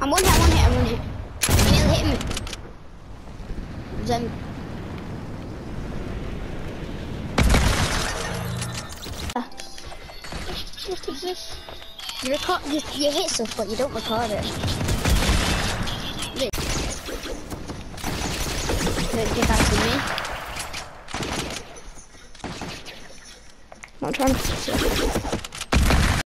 I'm one hit, one hit, I'm one hit. You nearly hit me. Then. What is this? You record, you, you hit stuff, but you don't record it. Don't get back to me. I'm trying to.